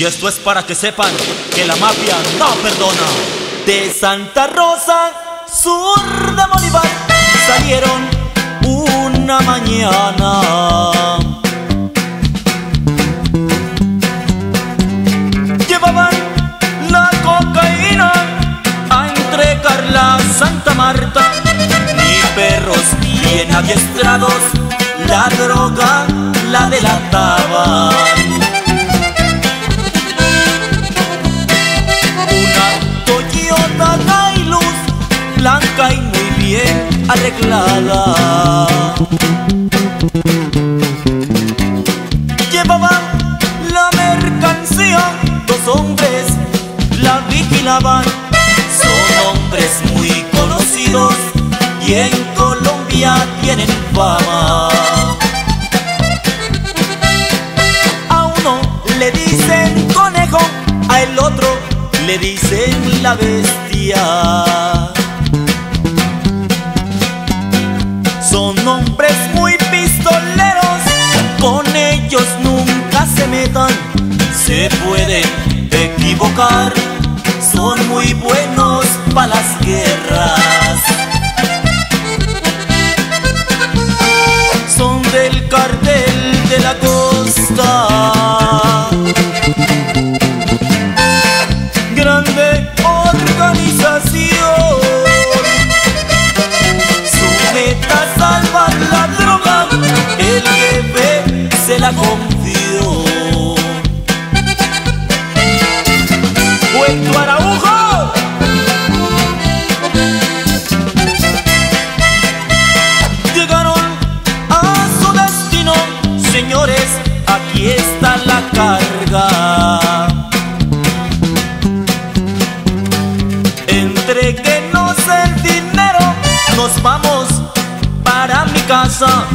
Y esto es para que sepan que la mafia no perdona. De Santa Rosa, sur de Bolívar, salieron una mañana. Llevaban la cocaína a entregarla a Santa Marta. Ni perros bien adiestrados, la droga la delataban. Blanca y muy bien arreglada. Llevaban la mercancía, dos hombres la vigilaban. Son hombres muy conocidos y en Colombia tienen fama. A uno le dicen conejo, a el otro le dicen la bestia. Se pueden equivocar, son muy buenos para las guerras. Araujo. Llegaron a su destino, señores. Aquí está la carga. Entreguenos el dinero, nos vamos para mi casa.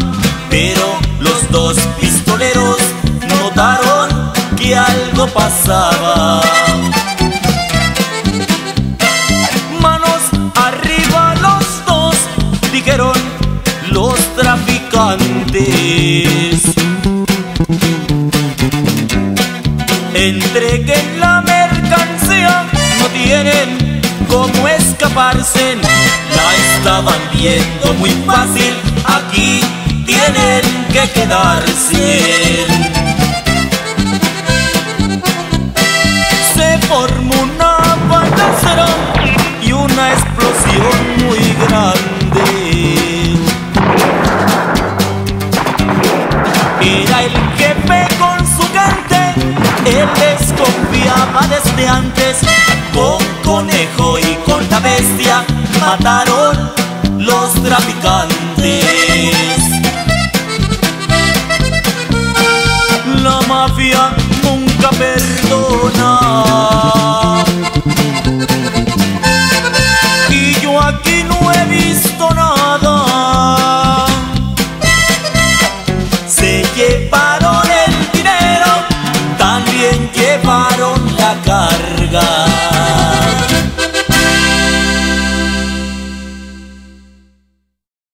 Pero los dos pistoleros notaron que algo pasaba. Dijeron los traficantes. Entreguen la mercancía, no tienen cómo escaparse. La estaban viendo muy fácil, aquí tienen que quedarse. Era el jefe con su gente, él desconfiaba desde antes. Con conejo y con la bestia mataron los traficantes. La mafia nunca perdona.